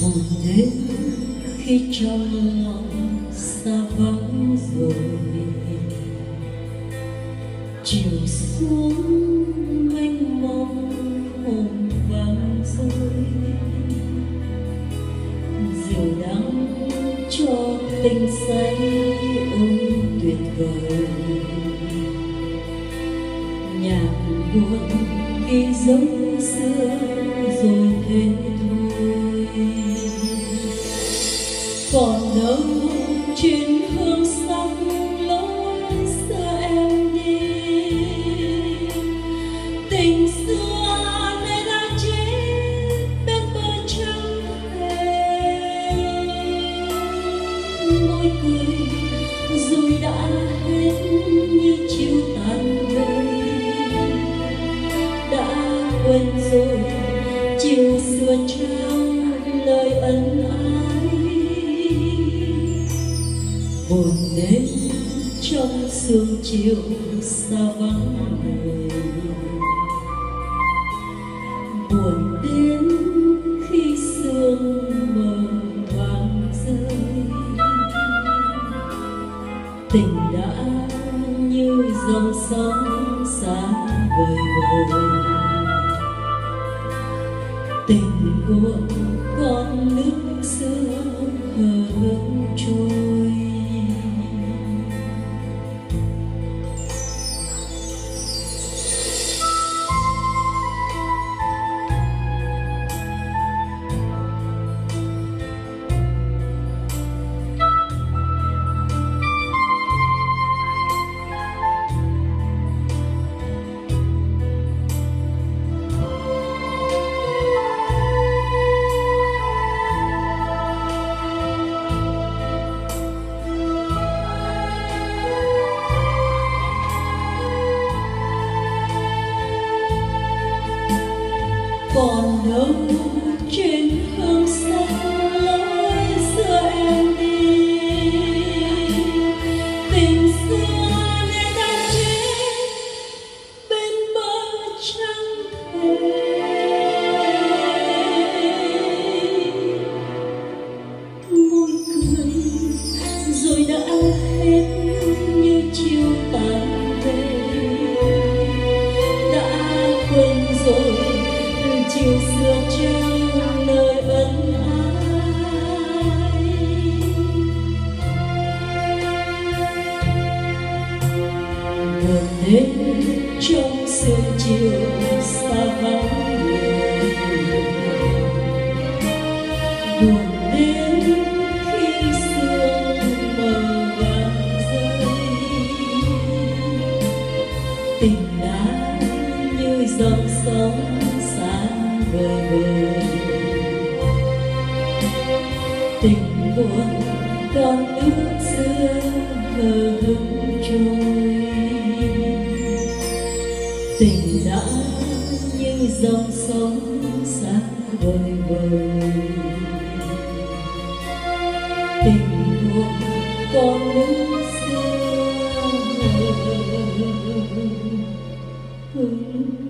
buồn đến khi trong lòng xa vắng rồi, chiều xuống mênh mông hồn vàng rơi dịu đắng cho tình say ôi tuyệt vời. Nhạc buồn khi giống xưa còn đâu trên hương sắc lối xa em đi. Tình xưa nay đã chết, bên bờ trăng thề môi cười, rồi đã hết như chiều tàn về đã quên rồi, chiều xưa trao lời ân sương chiều xa vắng người. Buồn đến khi sương mờ vàng rơi. Tình đã như dòng sóng xa vời vời. Tình của con nước xưa còn đâu trên hương xanh buồn đến trong sương chiều xa vắng người buồn đến khi sương mờ vàng rơi. Tình đã như dòng sông xa vời vời tình buồn còn nước xưa hờ hững trôi tình đã như dòng sông xa vời vời tình buồn còn nước xưa hương